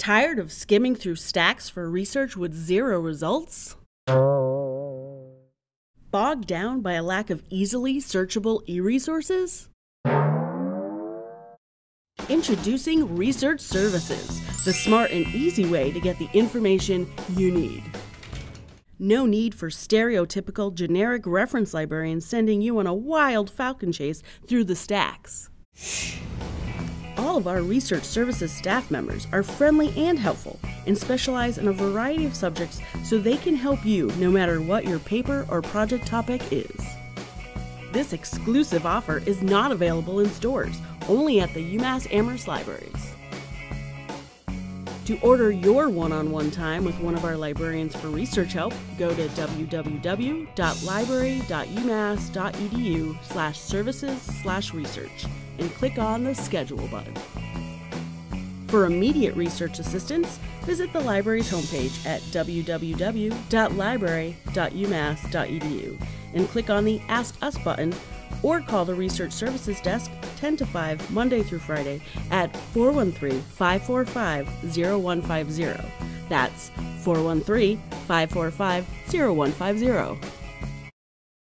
Tired of skimming through stacks for research with zero results? Bogged down by a lack of easily searchable e resources? Introducing Research Services, the smart and easy way to get the information you need. No need for stereotypical generic reference librarians sending you on a wild falcon chase through the stacks. All of our research services staff members are friendly and helpful and specialize in a variety of subjects so they can help you no matter what your paper or project topic is. This exclusive offer is not available in stores, only at the UMass Amherst libraries. To order your one-on-one time with one of our librarians for research help, go to www.library.umass.edu slash services slash research and click on the Schedule button. For immediate research assistance, visit the library's homepage at www.library.umass.edu and click on the Ask Us button or call the Research Services Desk 10 to 5 Monday through Friday at 413 545 0150. That's 413 545 0150.